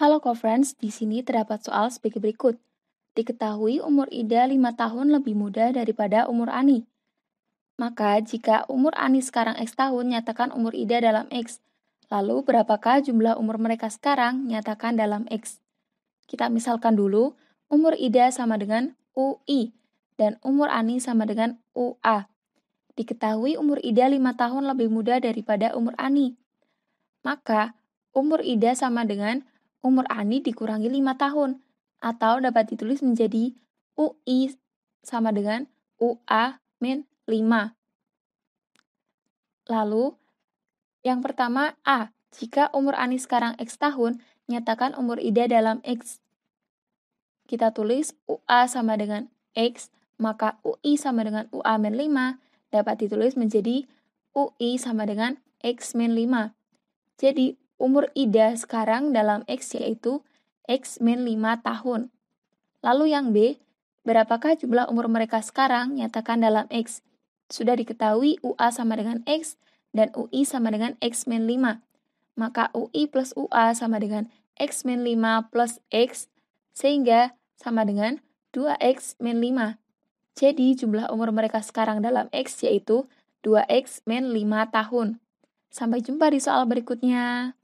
Halo co-friends, di sini terdapat soal sebagai berikut. Diketahui umur Ida 5 tahun lebih muda daripada umur Ani. Maka jika umur Ani sekarang X tahun, nyatakan umur Ida dalam X. Lalu berapakah jumlah umur mereka sekarang? Nyatakan dalam X. Kita misalkan dulu, umur Ida sama dengan UI dan umur Ani sama dengan UA. Diketahui umur Ida 5 tahun lebih muda daripada umur Ani. Maka umur Ida sama dengan umur Ani dikurangi 5 tahun atau dapat ditulis menjadi UI sama dengan UA min 5. Lalu, yang pertama A. Jika umur Ani sekarang X tahun, nyatakan umur Ida dalam X. Kita tulis UA sama dengan X, maka UI sama dengan UA min 5 dapat ditulis menjadi UI sama dengan X min 5. Jadi, Umur Ida sekarang dalam X yaitu X min 5 tahun. Lalu yang B, berapakah jumlah umur mereka sekarang? Nyatakan dalam X. Sudah diketahui UA sama dengan X dan UI sama dengan X min 5. Maka UI plus UA sama dengan X min 5 plus X, sehingga sama dengan 2X min 5. Jadi jumlah umur mereka sekarang dalam X yaitu 2X min 5 tahun. Sampai jumpa di soal berikutnya.